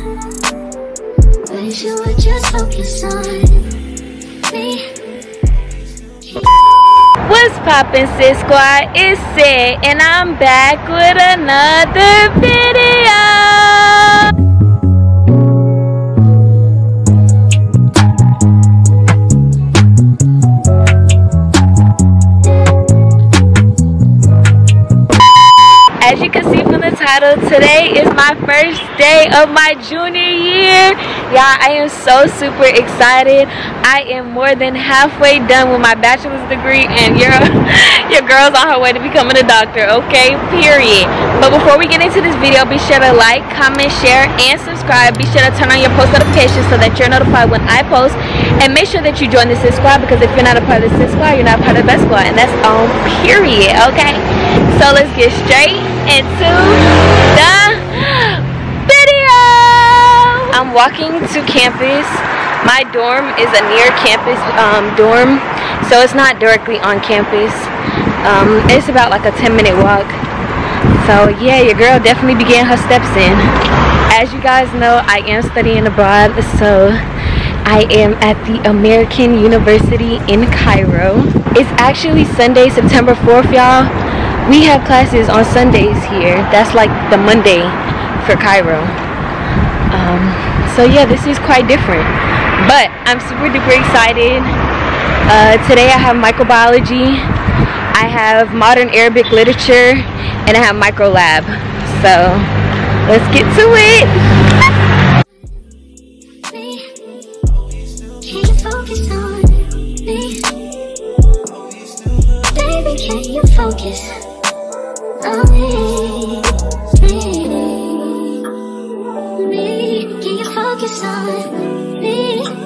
up. Wish you would just focus on me. What's poppin' Sydd squad? It's Sydd and I'm back with another video. Title, today is my first day of my junior year. Y'all, I am so super excited. I am more than halfway done with my bachelor's degree and your, your girl's on her way to becoming a doctor, okay? Period. But before we get into this video, be sure to like, comment, share, and subscribe. Be sure to turn on your post notifications so that you're notified when I post. And make sure that you join the Sydd Squad because if you're not a part of the Sydd Squad, you're not part of the Best Squad. And that's on period, okay? So let's get straight into the video. I'm walking to campus. My dorm is a near campus um, dorm, so it's not directly on campus. Um, it's about like a 10 minute walk. So yeah, your girl definitely began her steps in. As you guys know, I am studying abroad, so I am at the American University in Cairo. It's actually Sunday, September 4th, y'all. We have classes on Sundays here. That's like the Monday for Cairo. Um, so yeah, this is quite different. But I'm super duper excited. Uh, today I have microbiology, I have modern Arabic literature, and I have micro lab. So let's get to it. focus on me? Me, me. Can you focus on me?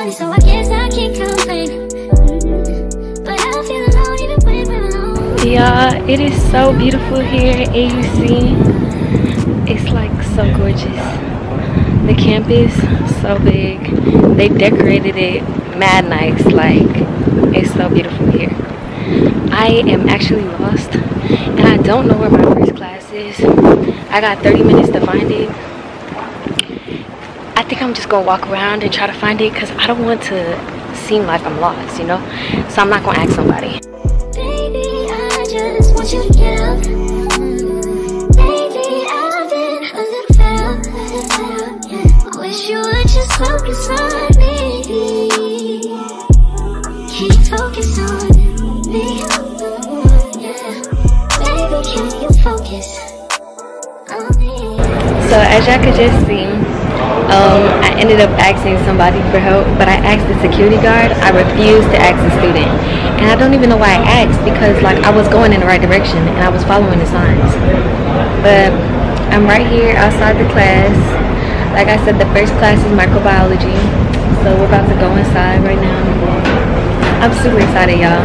Money, so I guess I can't complain. Mm-hmm. But I alone it is so beautiful here at AUC. It's like so gorgeous. The campus, so big. They decorated it mad nice. Like, it's so beautiful here. I am actually lost and I don't know where my first class is. I got 30 minutes to find it. I think I'm just gonna walk around and try to find it because I don't want to seem like I'm lost, you know? So I'm not gonna ask somebody. Baby, I just want you to get up. Lately, I've been a little fed up. I wish you would just focus on me. Can you focus on me? Yeah. Baby, can you focus on me? So as y'all could just see, ended up asking somebody for help, but I asked the security guard. I refused to ask the student. And I don't even know why I asked because like I was going in the right direction and I was following the signs. But I'm right here outside the class. Like I said, the first class is microbiology. So we're about to go inside right now. I'm super excited, y'all.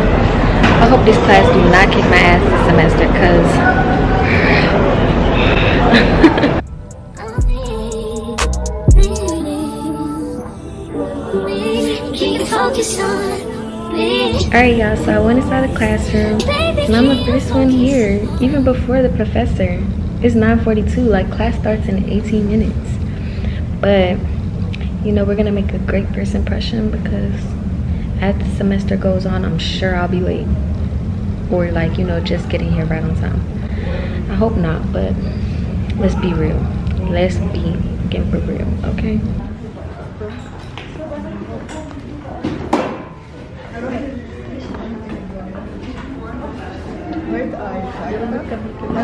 I hope this class do not kick my ass this semester because Alright y'all, so I went inside the classroom and I'm the first one here, even before the professor. It's 9.42, like class starts in 18 minutes. But, you know, we're gonna make a great first impression because as the semester goes on, I'm sure I'll be late. Or like, you know, just getting here right on time. I hope not, but let's be real. Let's be getting for real, okay? Yeah,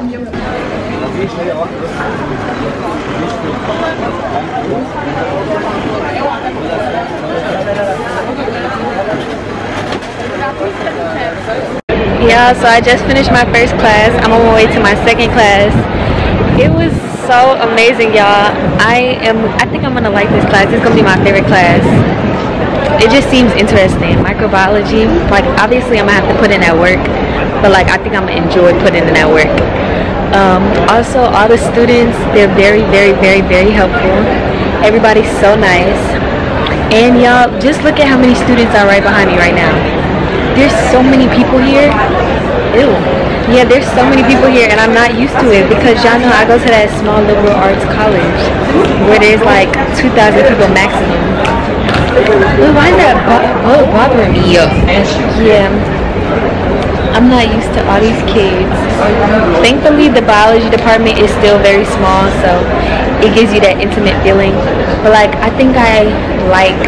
so I just finished my first class. I'm on my way to my second class. It was so amazing, y'all. I am I think I'm gonna like this class. It's gonna be my favorite class it just seems interesting microbiology like obviously i'm gonna have to put in that work but like i think i'm gonna enjoy putting in that work um, also all the students they're very very very very helpful everybody's so nice and y'all just look at how many students are right behind me right now there's so many people here. Ew. Yeah, there's so many people here and I'm not used to it because y'all know I go to that small liberal arts college where there's like 2,000 people maximum. Why is that bo bothering me? Yeah. I'm not used to all these kids. Thankfully, the biology department is still very small, so it gives you that intimate feeling. But like, I think I like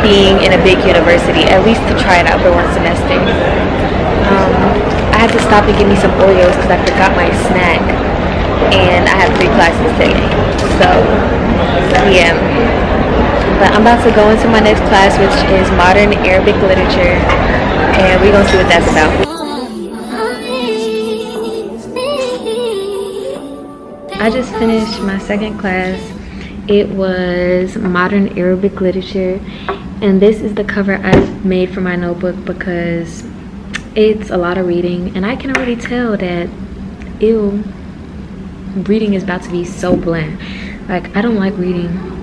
being in a big university, at least to try it out for one semester. Um, I had to stop and get me some Oreos because I forgot my snack. And I have three classes today. So, yeah. But I'm about to go into my next class, which is Modern Arabic Literature. And we're to see what that's about. I just finished my second class. It was Modern Arabic Literature and this is the cover I made for my notebook because it's a lot of reading and I can already tell that ew reading is about to be so bland like I don't like reading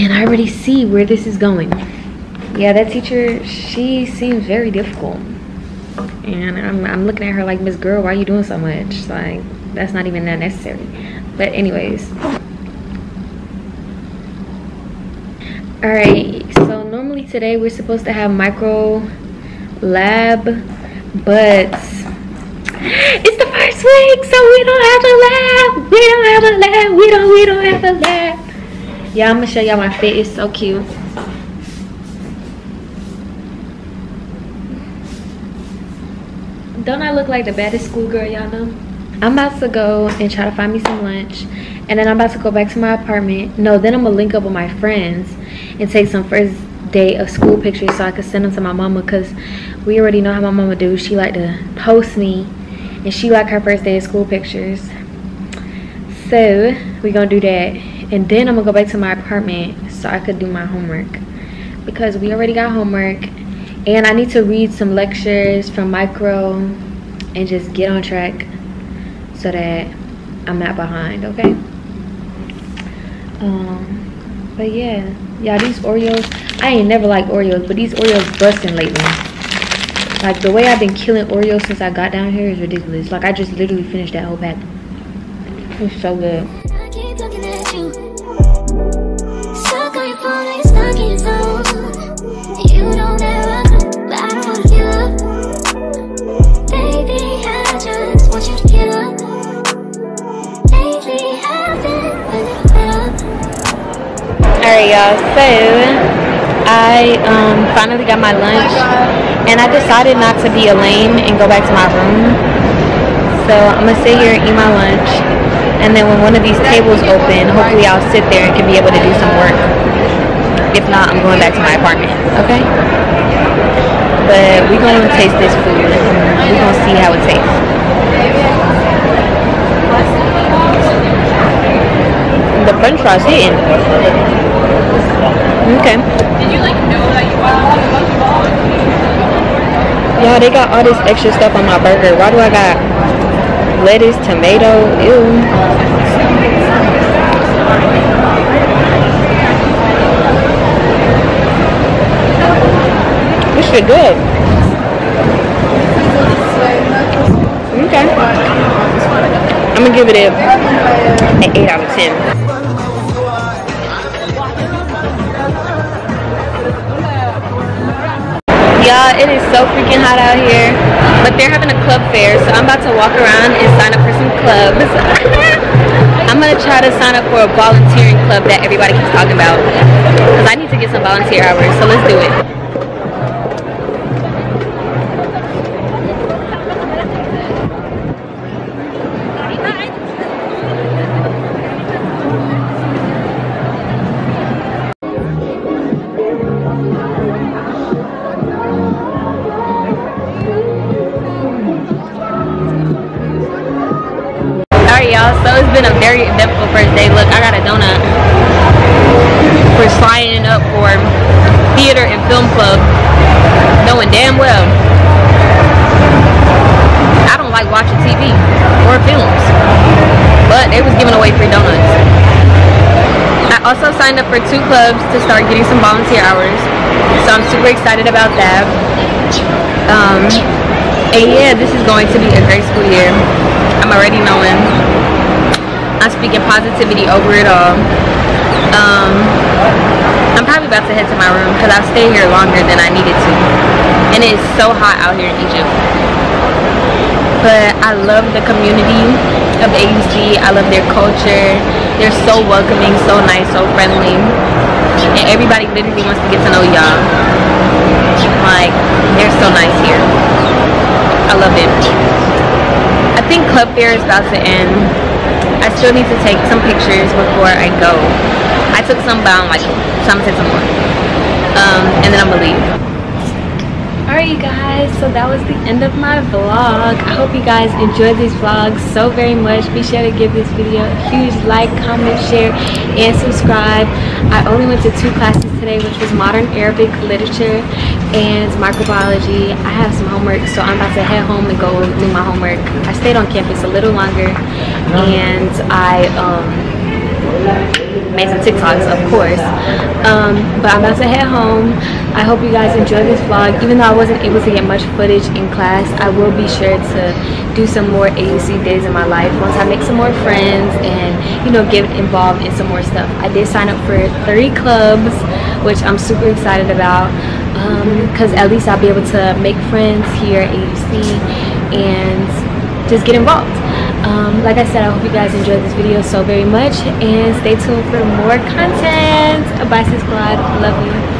and I already see where this is going. Yeah that teacher she seems very difficult. And I'm, I'm looking at her like Miss Girl why are you doing so much? Like that's not even that necessary. But anyways. All right so normally today we're supposed to have micro lab but it's the first week so we don't have a lab. We don't have a lab. We don't we don't have a lab yeah i'm gonna show y'all my fit. It's so cute. Don't i look like the baddest schoolgirl y'all know? I'm about to go and try to find me some lunch and then i'm about to go back to my apartment. No then i'm gonna link up with my friends and take some first day of school pictures so I could send them to my mama because we already know how my mama do. She like to post me and she like her first day of school pictures. So we gonna do that and then I'm gonna go back to my apartment so I could do my homework. Because we already got homework and I need to read some lectures from micro and just get on track so that I'm not behind, okay? Um, but yeah yeah these oreos i ain't never liked oreos but these oreos busting lately. Like the way i've been killing oreos since i got down here is ridiculous. Like i just literally finished that whole pack. It's so good Alright y'all, so I um, finally got my lunch and I decided not to be a lame and go back to my room. So I'm gonna sit here and eat my lunch and then when one of these tables open, hopefully I'll sit there and can be able to do some work. If not, I'm going back to my apartment, okay? But we're gonna taste this food we're gonna see how it tastes. The french fries hitting. Okay. Did you like know that you Yeah, they got all this extra stuff on my burger. Why do I got lettuce, tomato? Ew. This shit good. Okay. I'm gonna give it a, an 8 out of 10. Y'all it is so freaking hot out here. But they're having a club fair so i'm about to walk around and sign up for some clubs. I'm gonna try to sign up for a volunteering club that everybody keeps talking about because i need to get some volunteer hours so let's do it has been a very eventful first day. Look, I got a donut We're signing up for theater and film club, knowing damn well I don't like watching TV or films, but they was giving away free donuts. I also signed up for two clubs to start getting some volunteer hours, so I'm super excited about that. Um, and yeah, this is going to be a great school year. I'm already knowing. I'm speaking positivity over it all. Um, I'm probably about to head to my room because I've stayed here longer than I needed to. And it's so hot out here in Egypt but I love the community of AUC. I love their culture. They're so welcoming, so nice, so friendly. And everybody literally wants to get to know y'all. Like, they're so nice here. I love it. I think Club Fair is about to end. I still need to take some pictures before I go. I took some, don't like them. So I'm gonna take some more. Um, and then I'm gonna leave. Alright you guys. So that was the end of my vlog. I hope you guys enjoyed this vlog so very much. Be sure to give this video a huge like comment share and subscribe. I only went to two classes today which was modern arabic literature and microbiology. I have some homework so i'm about to head home and go do my homework. I stayed on campus a little longer and i um made some TikToks, of course. Um, but I'm about to head home. I hope you guys enjoyed this vlog. Even though I wasn't able to get much footage in class, I will be sure to do some more AUC days in my life once I make some more friends and, you know, get involved in some more stuff. I did sign up for three clubs, which I'm super excited about because um, at least I'll be able to make friends here at AUC and just get involved um, like I said I hope you guys enjoyed this video so very much and stay tuned for more content. Bye squad love you